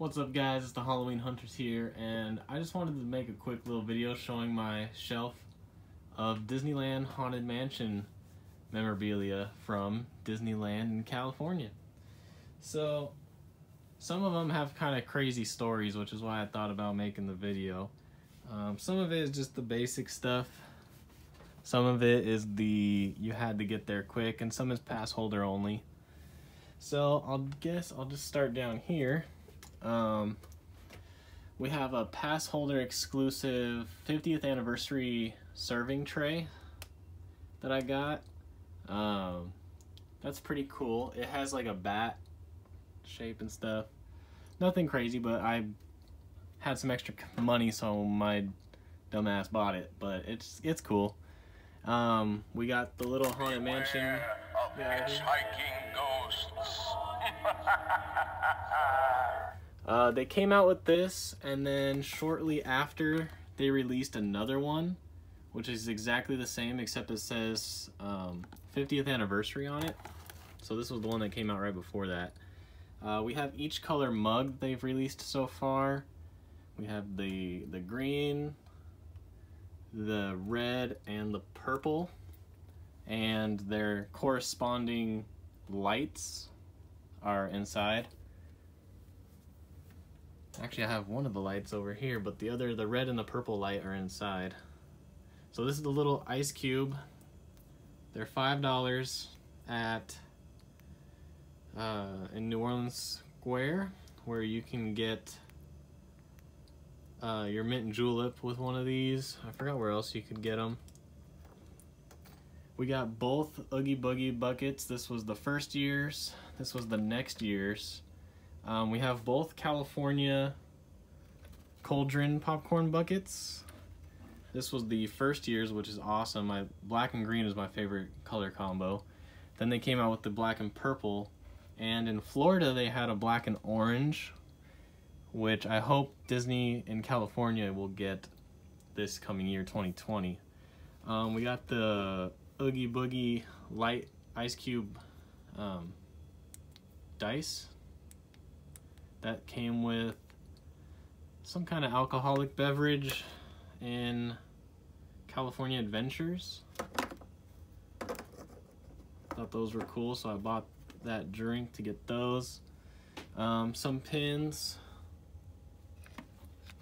What's up guys, it's the Halloween Hunters here and I just wanted to make a quick little video showing my shelf of Disneyland Haunted Mansion memorabilia from Disneyland in California. So some of them have kind of crazy stories which is why I thought about making the video. Um, some of it is just the basic stuff. Some of it is the you had to get there quick and some is pass holder only. So I'll guess I'll just start down here. Um, we have a pass holder exclusive 50th anniversary serving tray that I got. Um, that's pretty cool. It has like a bat shape and stuff. Nothing crazy, but I had some extra money, so my dumbass bought it. But it's it's cool. Um, we got the little haunted mansion. Hitchhiking ghosts. Uh, they came out with this, and then shortly after, they released another one, which is exactly the same, except it says um, 50th anniversary on it. So this was the one that came out right before that. Uh, we have each color mug they've released so far. We have the the green, the red, and the purple, and their corresponding lights are inside. Actually, I have one of the lights over here, but the other, the red and the purple light are inside. So this is the little ice cube. They're $5 at uh, in New Orleans Square, where you can get uh, your mint and julep with one of these. I forgot where else you could get them. We got both Oogie Boogie buckets. This was the first year's. This was the next year's. Um, we have both California Cauldron popcorn buckets. This was the first year's, which is awesome. My black and green is my favorite color combo. Then they came out with the black and purple. And in Florida, they had a black and orange, which I hope Disney in California will get this coming year, 2020. Um, we got the Oogie Boogie Light Ice Cube um, dice that came with some kind of alcoholic beverage in California Adventures. Thought those were cool, so I bought that drink to get those. Um, some pins.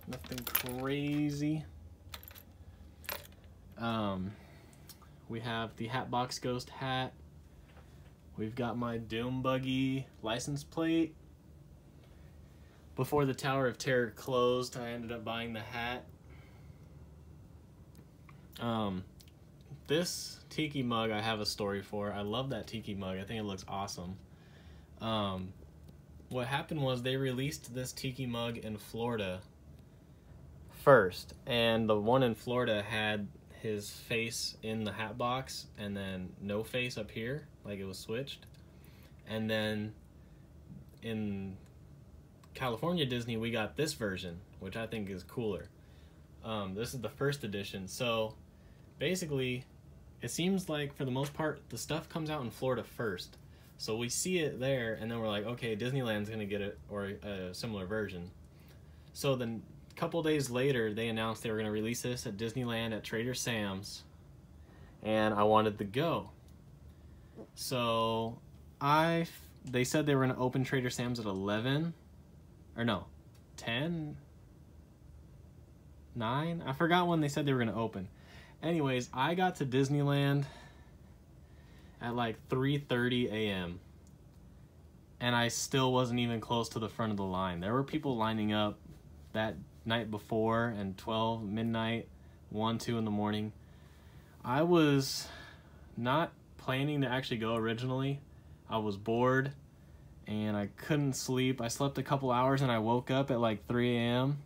Nothing crazy. Um, we have the Hatbox Ghost hat. We've got my Doom Buggy license plate. Before the Tower of Terror closed, I ended up buying the hat. Um, this tiki mug I have a story for. I love that tiki mug. I think it looks awesome. Um, what happened was they released this tiki mug in Florida first, and the one in Florida had his face in the hat box and then no face up here, like it was switched. And then in California Disney, we got this version, which I think is cooler. Um, this is the first edition. So basically, it seems like for the most part, the stuff comes out in Florida first. So we see it there, and then we're like, okay, Disneyland's gonna get it or a similar version. So then, a couple days later, they announced they were gonna release this at Disneyland at Trader Sam's, and I wanted to go. So I, they said they were gonna open Trader Sam's at 11 or no, 10, 9? I forgot when they said they were going to open. Anyways, I got to Disneyland at like 3:30 a.m. and I still wasn't even close to the front of the line. There were people lining up that night before and 12 midnight, 1 2 in the morning. I was not planning to actually go originally. I was bored and I couldn't sleep. I slept a couple hours and I woke up at like 3 a.m.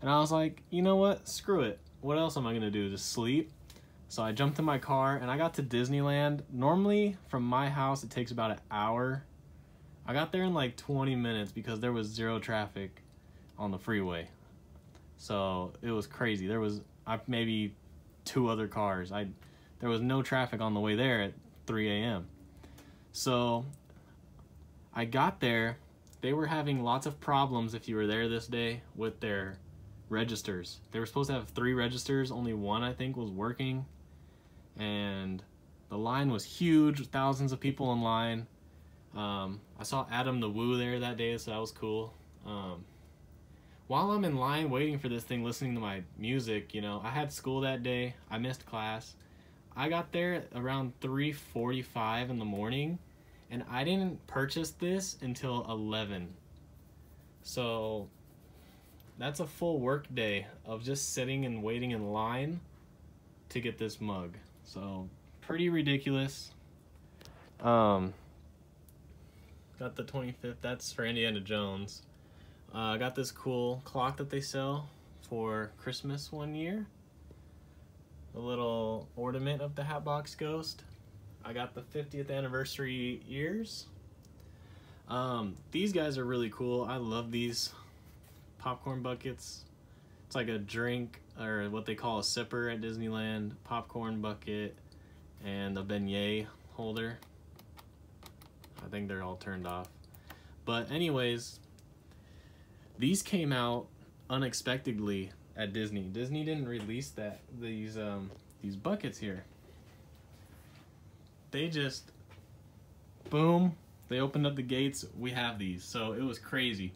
And I was like, you know what? Screw it. What else am I going to do? Just sleep? So I jumped in my car and I got to Disneyland. Normally, from my house, it takes about an hour. I got there in like 20 minutes because there was zero traffic on the freeway. So it was crazy. There was uh, maybe two other cars. I There was no traffic on the way there at 3 a.m. So I got there they were having lots of problems if you were there this day with their registers. They were supposed to have three registers, only one I think was working. And the line was huge, thousands of people in line. Um, I saw Adam the Woo there that day, so that was cool. Um, while I'm in line waiting for this thing, listening to my music, you know, I had school that day. I missed class. I got there around 3:45 in the morning, and I didn't purchase this until 11. So that's a full work day of just sitting and waiting in line to get this mug. So pretty ridiculous. Um, got the 25th. That's for Indiana Jones. Uh, I uh, got this cool clock that they sell for Christmas one year. A little ornament of the Hatbox Ghost. I got the 50th anniversary ears. Um, these guys are really cool. I love these popcorn buckets. It's like a drink or what they call a sipper at Disneyland, popcorn bucket, and a beignet holder. I think they're all turned off. But anyways, these came out unexpectedly at Disney. Disney didn't release that these um these buckets here. They just boom, they opened up the gates, we have these. So it was crazy.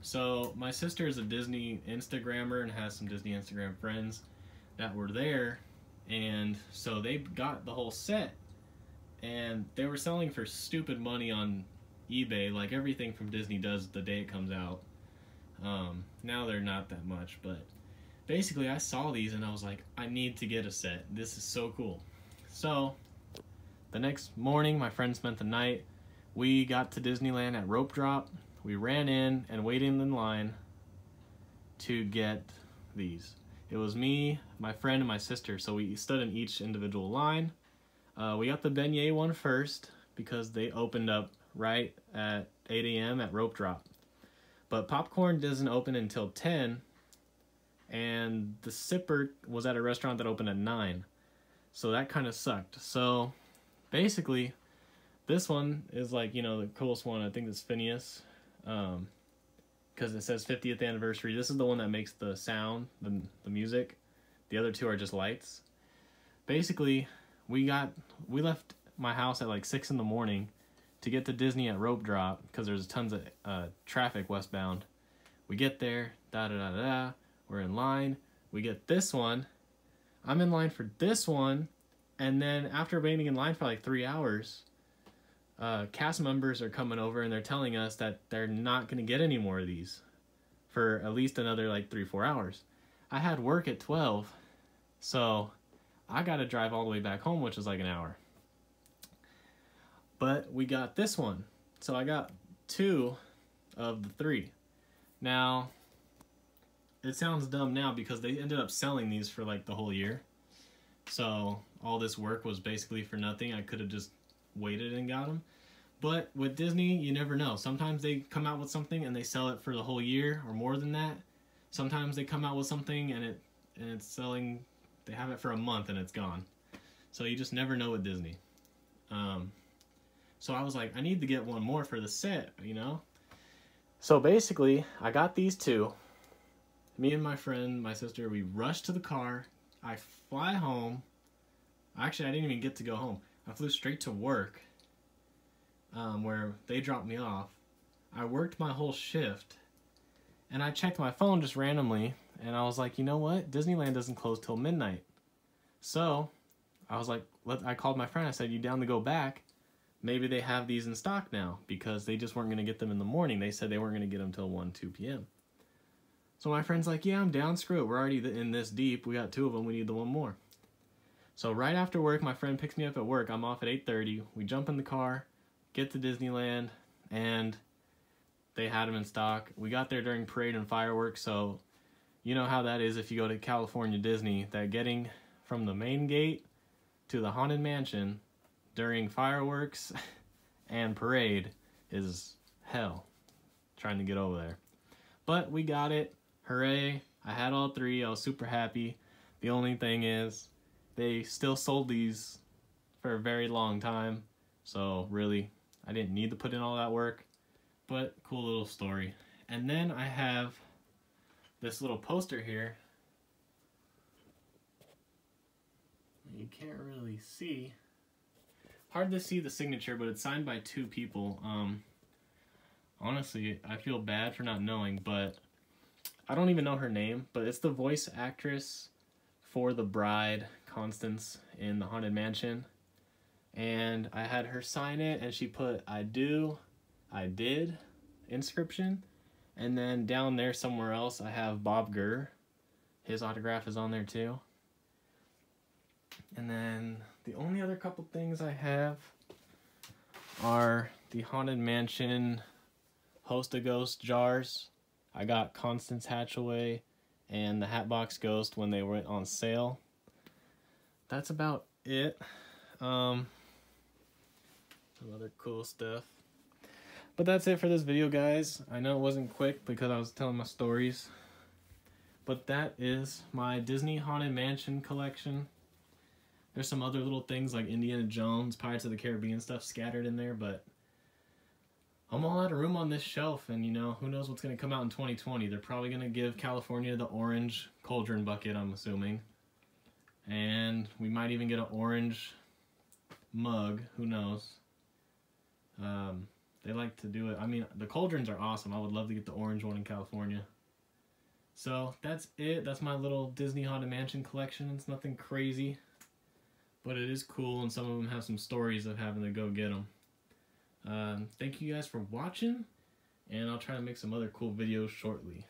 So my sister is a Disney Instagrammer and has some Disney Instagram friends that were there and so they got the whole set and they were selling for stupid money on eBay like everything from Disney does the day it comes out. Um, now they're not that much, but basically I saw these and I was like, I need to get a set. This is so cool. So the next morning, my friend spent the night. We got to Disneyland at rope drop. We ran in and waited in line to get these. It was me, my friend, and my sister, so we stood in each individual line. Uh, we got the beignet one first because they opened up right at 8 a.m. at rope drop. But popcorn doesn't open until 10, and the sipper was at a restaurant that opened at 9. So that kind of sucked. So basically, this one is like, you know, the coolest one. I think it's Phineas. Um, because it says 50th anniversary. This is the one that makes the sound, the, the music. The other two are just lights. Basically, we got we left my house at like six in the morning to get to Disney at rope drop because there's tons of uh, traffic westbound. We get there, da da da da. We're in line. We get this one. I'm in line for this one, and then after waiting in line for like three hours, uh, cast members are coming over and they're telling us that they're not going to get any more of these for at least another like three, four hours. I had work at 12, so I got to drive all the way back home, which is like an hour. But we got this one. So I got two of the three. Now, it sounds dumb now because they ended up selling these for like the whole year. So all this work was basically for nothing. I could have just waited and got them. But with Disney, you never know. Sometimes they come out with something and they sell it for the whole year or more than that. Sometimes they come out with something and it and it's selling. They have it for a month and it's gone. So you just never know with Disney. Um, so I was like, I need to get one more for the set, you know. So basically, I got these two. Me and my friend, my sister, we rushed to the car. I fly home. Actually, I didn't even get to go home. I flew straight to work um, where they dropped me off. I worked my whole shift and I checked my phone just randomly and I was like, you know what? Disneyland doesn't close till midnight. So I was like, let, I called my friend. I said, you down to go back? Maybe they have these in stock now because they just weren't going to get them in the morning. They said they weren't going to get them till 1, 2 p.m. So my friend's like, yeah, I'm down. Screw it. We're already in this deep. We got two of them. We need the one more. So right after work, my friend picks me up at work. I'm off at 8:30. We jump in the car, get to Disneyland, and they had them in stock. We got there during parade and fireworks, so you know how that is if you go to California Disney. That getting from the main gate to the haunted mansion during fireworks and parade is hell. Trying to get over there, but we got it. Hooray! I had all three. I was super happy. The only thing is they still sold these for a very long time. So really, I didn't need to put in all that work. but cool little story. And then I have this little poster here. You can't really see. Hard to see the signature, but it's signed by two people. Um, honestly, I feel bad for not knowing, but I don't even know her name, but it's the voice actress for the bride, Constance, in the Haunted Mansion. And I had her sign it, and she put, I do, I did, inscription. And then down there somewhere else, I have Bob Gurr. His autograph is on there too. And then the only other couple things I have are the Haunted Mansion Host a Ghost jars. I got Constance Hatchaway and the Hatbox Ghost when they went on sale. That's about it. Um, some other cool stuff. But that's it for this video, guys. I know it wasn't quick because I was telling my stories. But that is my Disney Haunted Mansion collection. There's some other little things like Indiana Jones, Pirates of the Caribbean stuff scattered in there, but I'm all out of room on this shelf, and you know, who knows what's going to come out in 2020. They're probably going to give California the orange cauldron bucket, I'm assuming. And we might even get an orange mug, who knows. Um, they like to do it. I mean, the cauldrons are awesome. I would love to get the orange one in California. So that's it. That's my little Disney Haunted Mansion collection. It's nothing crazy, but it is cool, and some of them have some stories of having to go get them. Um, thank you guys for watching, and I'll try to make some other cool videos shortly.